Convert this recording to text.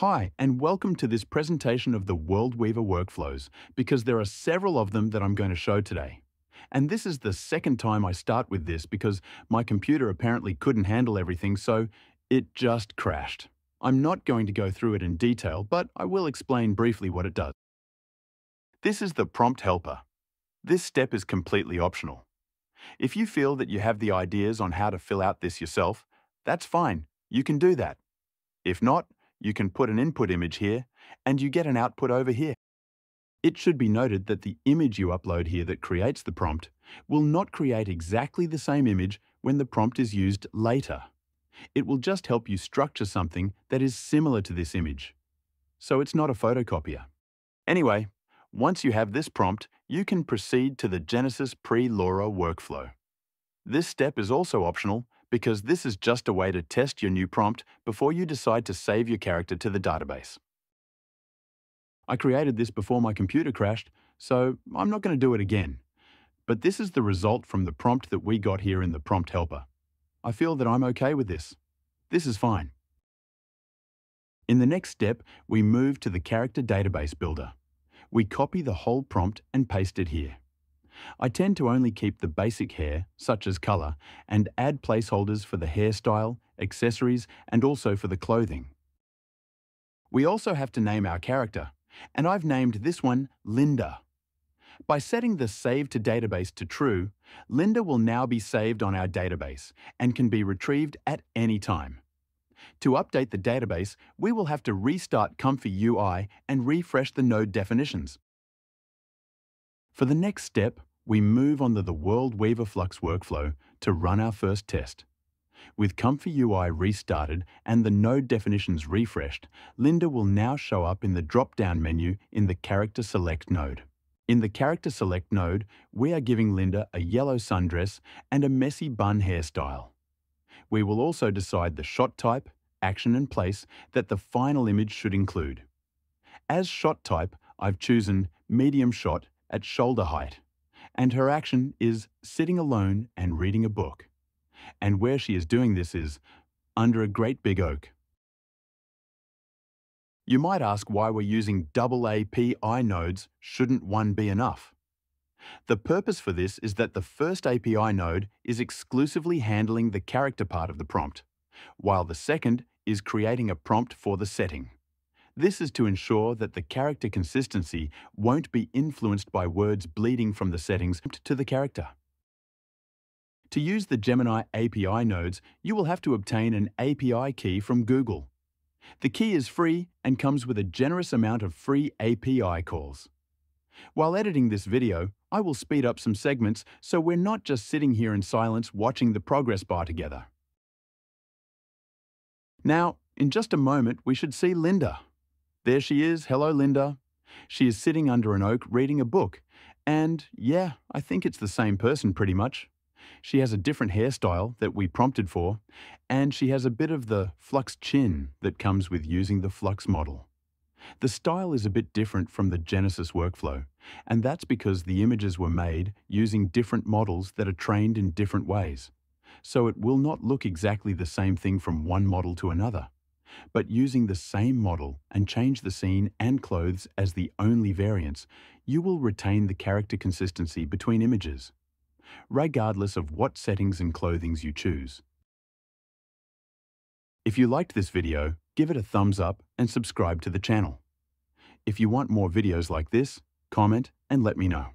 Hi, and welcome to this presentation of the WorldWeaver workflows, because there are several of them that I'm going to show today. And this is the second time I start with this because my computer apparently couldn't handle everything, so it just crashed. I'm not going to go through it in detail, but I will explain briefly what it does. This is the prompt helper. This step is completely optional. If you feel that you have the ideas on how to fill out this yourself, that's fine, you can do that. If not, you can put an input image here, and you get an output over here. It should be noted that the image you upload here that creates the prompt will not create exactly the same image when the prompt is used later. It will just help you structure something that is similar to this image. So it's not a photocopier. Anyway, once you have this prompt, you can proceed to the Genesis pre-LoRa workflow. This step is also optional because this is just a way to test your new prompt before you decide to save your character to the database. I created this before my computer crashed, so I'm not going to do it again. But this is the result from the prompt that we got here in the prompt helper. I feel that I'm okay with this. This is fine. In the next step, we move to the character database builder. We copy the whole prompt and paste it here. I tend to only keep the basic hair, such as colour, and add placeholders for the hairstyle, accessories, and also for the clothing. We also have to name our character, and I've named this one Linda. By setting the Save to Database to True, Linda will now be saved on our database and can be retrieved at any time. To update the database, we will have to restart Comfy UI and refresh the node definitions. For the next step, we move on to the WorldWeaver Flux workflow to run our first test. With Comfy UI restarted and the node definitions refreshed, Linda will now show up in the drop-down menu in the Character Select node. In the Character Select node, we are giving Linda a yellow sundress and a messy bun hairstyle. We will also decide the shot type, action and place that the final image should include. As shot type, I've chosen medium shot at shoulder height and her action is sitting alone and reading a book. And where she is doing this is under a great big oak. You might ask why we're using double API nodes, shouldn't one be enough? The purpose for this is that the first API node is exclusively handling the character part of the prompt, while the second is creating a prompt for the setting. This is to ensure that the character consistency won't be influenced by words bleeding from the settings to the character. To use the Gemini API nodes, you will have to obtain an API key from Google. The key is free and comes with a generous amount of free API calls. While editing this video, I will speed up some segments so we're not just sitting here in silence watching the progress bar together. Now, in just a moment, we should see Linda. There she is. Hello, Linda. She is sitting under an oak reading a book. And yeah, I think it's the same person pretty much. She has a different hairstyle that we prompted for, and she has a bit of the flux chin that comes with using the flux model. The style is a bit different from the Genesis workflow, and that's because the images were made using different models that are trained in different ways. So it will not look exactly the same thing from one model to another but using the same model and change the scene and clothes as the only variants, you will retain the character consistency between images, regardless of what settings and clothings you choose. If you liked this video, give it a thumbs up and subscribe to the channel. If you want more videos like this, comment and let me know.